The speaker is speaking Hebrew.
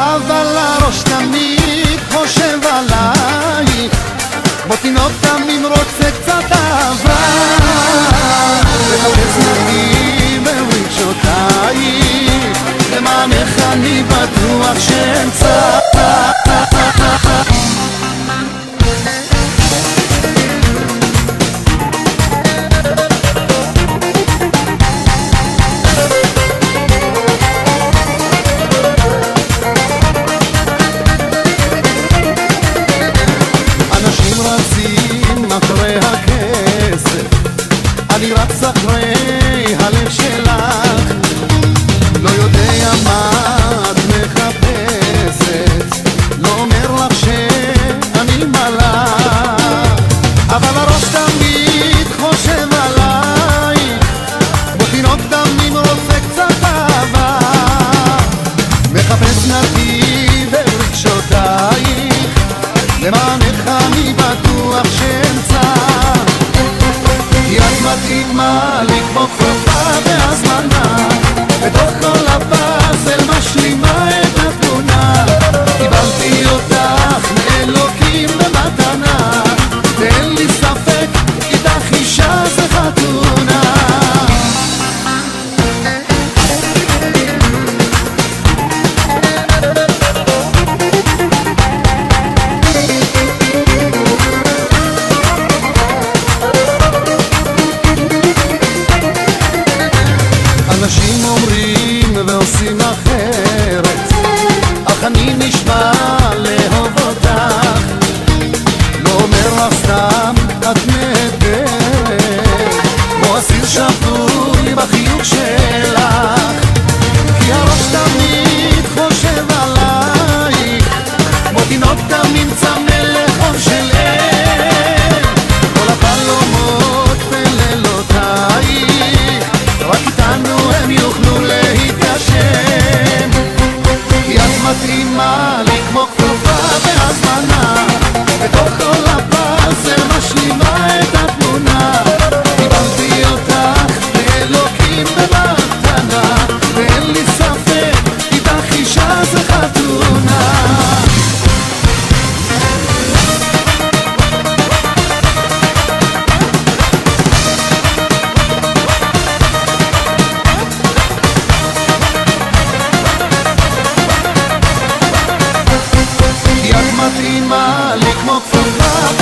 אבל הראש תמיד חושב עלייך בוא תינוק תמים רוצה קצת אהבה. לחפש נתיב ברגשותייך למענך אני בטוח אני רץ אחרי הלב שלך. לא יודע מה את מחפשת לא אומר לך שאני מלאך אבל הראש תמיד חושב עלייך בוא תינוק דמים רוצה קצת אהבה. מחפש נתיב מתאימה לי כמו כפפה בהזמנה כי את מתאימה לי כמו כפופה לי כמו כפופה